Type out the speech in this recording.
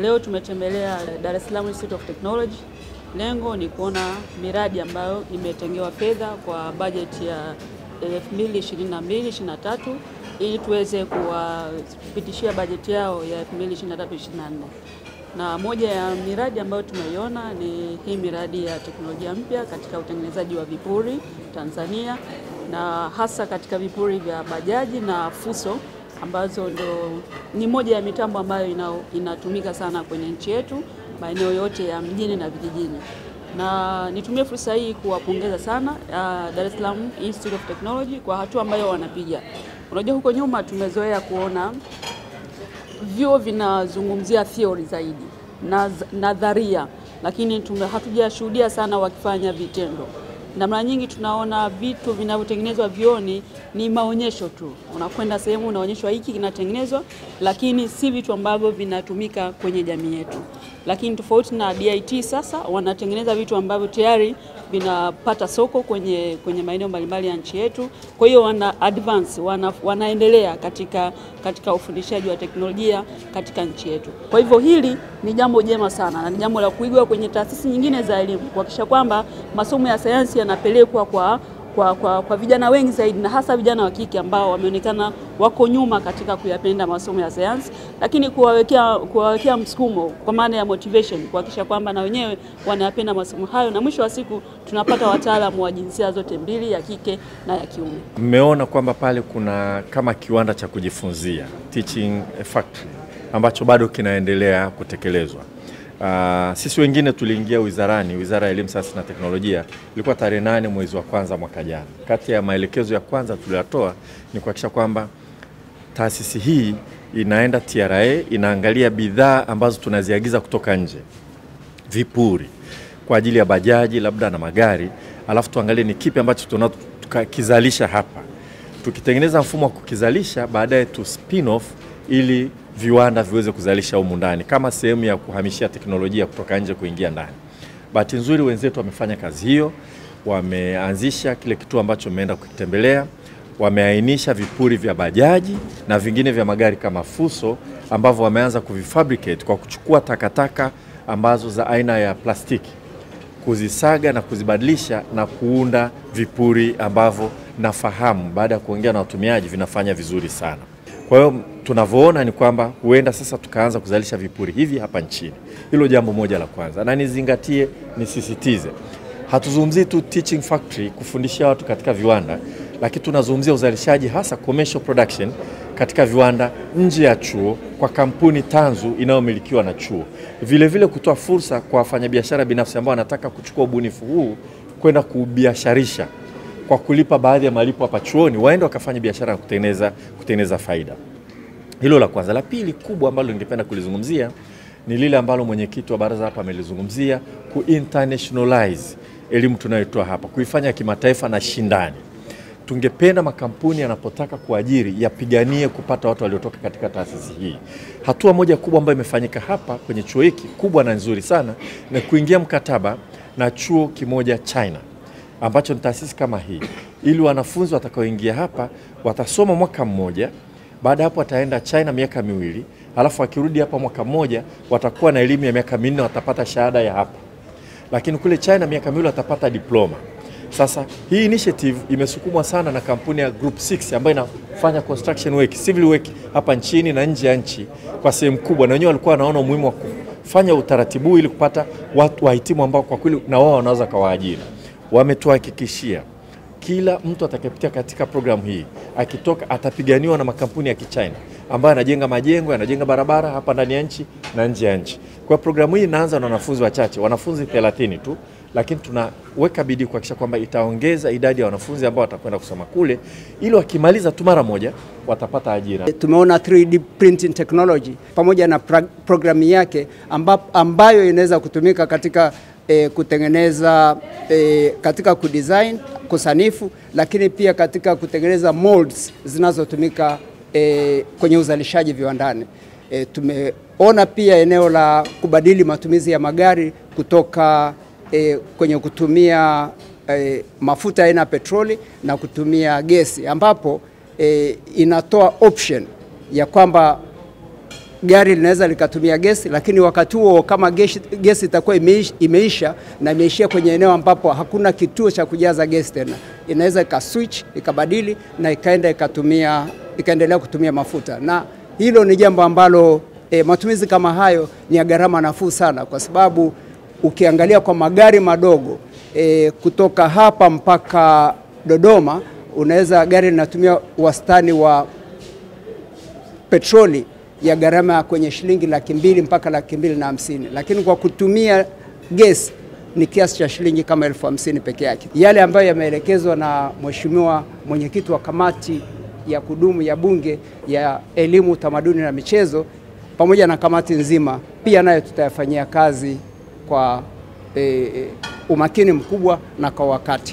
Leo tumetembelea Dar es Salaam Institute of Technology. Lengo ni kuona miradi ambayo imetengewa fedha kwa bajeti ya 2022-2023 ili tuweze kuwapitishia bajeti yao ya 2023-2024. Na moja ya miradi ambayo tumeiona ni hii miradi ya teknolojia mpya katika utengenezaji wa vipuri Tanzania na hasa katika vipuri vya bajaji na fuso ambazo ndo ni moja ya mitambo ambayo ina, inatumika sana kwenye nchi yetu maeneo yote ya mjini na vijijini. Na nitumie fursa hii kuwapongeza sana uh, Dar es Salaam Institute of Technology kwa hatua ambayo wanapiga. Unajua, huko nyuma tumezoea kuona vyuo vinazungumzia theory zaidi na nadharia, lakini hatujashuhudia sana wakifanya vitendo na mara nyingi tunaona vitu vinavyotengenezwa vioni ni maonyesho tu. Unakwenda sehemu unaonyeshwa hiki kinatengenezwa, lakini si vitu ambavyo vinatumika kwenye jamii yetu. Lakini tofauti na DIT sasa wanatengeneza vitu ambavyo tayari vinapata soko kwenye, kwenye maeneo mbalimbali ya nchi yetu. Kwa hiyo wana advance, wana, wanaendelea katika, katika ufundishaji wa teknolojia katika nchi yetu. Kwa hivyo hili ni jambo jema sana na ni jambo la kuigwa kwenye taasisi nyingine za elimu kuhakikisha kwamba masomo ya sayansi yanapelekwa kwa kwa, kwa, kwa vijana wengi zaidi na hasa vijana wa kike ambao wameonekana wako nyuma katika kuyapenda masomo ya sayansi, lakini kuwawekea kuwawekea msukumo kwa maana ya motivation, kuhakikisha kwamba na wenyewe wanayapenda masomo hayo, na mwisho wa siku tunapata wataalamu wa jinsia zote mbili, ya kike na ya kiume. Mmeona kwamba pale kuna kama kiwanda cha kujifunzia teaching factory ambacho bado kinaendelea kutekelezwa. Uh, sisi wengine tuliingia wizarani, Wizara ya Elimu, Sayansi na Teknolojia, ilikuwa tarehe nane mwezi wa kwanza mwaka jana. Kati ya maelekezo ya kwanza tuliyotoa ni kuhakikisha kwamba taasisi hii inaenda TRA, inaangalia bidhaa ambazo tunaziagiza kutoka nje, vipuri kwa ajili ya bajaji labda na magari, alafu tuangalie ni kipi ambacho tunakizalisha hapa, tukitengeneza mfumo wa kukizalisha, baadaye tu spin off ili viwanda viweze kuzalisha humu ndani kama sehemu ya kuhamishia teknolojia kutoka nje kuingia ndani. Bahati nzuri wenzetu wamefanya kazi hiyo, wameanzisha kile kituo ambacho mmeenda kukitembelea, wameainisha vipuri vya bajaji na vingine vya magari kama fuso ambavyo wameanza kuvifabricate kwa kuchukua takataka ambazo za aina ya plastiki, kuzisaga na kuzibadilisha na kuunda vipuri ambavyo nafahamu baada ya kuongea na watumiaji vinafanya vizuri sana. Kwa hiyo tunavyoona ni kwamba huenda sasa tukaanza kuzalisha vipuri hivi hapa nchini. Hilo jambo moja la kwanza, na nizingatie, nisisitize, hatuzungumzii tu teaching factory kufundishia watu katika viwanda, lakini tunazungumzia uzalishaji hasa commercial production katika viwanda nje ya chuo kwa kampuni tanzu inayomilikiwa na chuo, vilevile kutoa fursa kwa wafanyabiashara binafsi ambao wanataka kuchukua ubunifu huu kwenda kubiasharisha kwa kulipa baadhi ya malipo hapa chuoni, waende wakafanya biashara ya kutengeneza kutengeneza faida. Hilo la kwanza. La pili kubwa ambalo ningependa kulizungumzia ni lile ambalo mwenyekiti wa baraza hapa amelizungumzia, ku internationalize elimu tunayotoa hapa, kuifanya kimataifa na shindani. Tungependa makampuni yanapotaka kuajiri yapiganie kupata watu waliotoka katika taasisi hii. Hatua moja kubwa ambayo imefanyika hapa kwenye chuo hiki kubwa na nzuri sana ni kuingia mkataba na chuo kimoja China ambacho ni taasisi kama hii, ili wanafunzi watakaoingia hapa watasoma mwaka mmoja, baada hapo wataenda China miaka miwili, alafu wakirudi hapa mwaka mmoja watakuwa na elimu ya miaka minne, watapata shahada ya hapa, lakini kule China miaka miwili watapata diploma. Sasa hii initiative imesukumwa sana na kampuni ya Group 6 ambayo inafanya construction work, civil work hapa nchini na nje ya nchi kwa sehemu kubwa, na wenyewe walikuwa wanaona umuhimu wa kufanya utaratibu ili kupata watu wahitimu ambao kwa kweli na wao wanaweza kawaajiri wametuhakikishia kila mtu atakayepitia katika programu hii akitoka atapiganiwa na makampuni ya Kichina ambayo anajenga majengo, anajenga barabara hapa ndani ya nchi na nje ya nchi. Kwa programu hii inaanza na wanafunzi wachache, wanafunzi 30 tu, lakini tunaweka bidii kuhakikisha kwamba itaongeza idadi ya wanafunzi ambao watakwenda kusoma kule, ili wakimaliza tu mara moja watapata ajira. Tumeona 3D printing technology pamoja na programu yake ambayo inaweza kutumika katika E, kutengeneza e, katika kudesign kusanifu, lakini pia katika kutengeneza molds zinazotumika e, kwenye uzalishaji viwandani. E, tumeona pia eneo la kubadili matumizi ya magari kutoka e, kwenye kutumia e, mafuta aina ya petroli na kutumia gesi ambapo e, inatoa option ya kwamba gari linaweza likatumia gesi, lakini wakati huo kama gesi, gesi itakuwa imeisha, na imeishia kwenye eneo ambapo hakuna kituo cha kujaza gesi tena, inaweza ikaswitch ikabadili na ikaenda ikatumia ikaendelea kutumia mafuta, na hilo ni jambo ambalo e, matumizi kama hayo ni ya gharama nafuu sana, kwa sababu ukiangalia kwa magari madogo e, kutoka hapa mpaka Dodoma unaweza gari linatumia wastani wa petroli ya gharama kwenye shilingi laki mbili mpaka laki mbili na hamsini, lakini kwa kutumia gesi ni kiasi cha shilingi kama elfu hamsini peke yake. Yale ambayo yameelekezwa na Mheshimiwa mwenyekiti wa kamati ya kudumu ya Bunge ya Elimu, Utamaduni na Michezo pamoja na kamati nzima, pia nayo tutayafanyia kazi kwa e, umakini mkubwa na kwa wakati.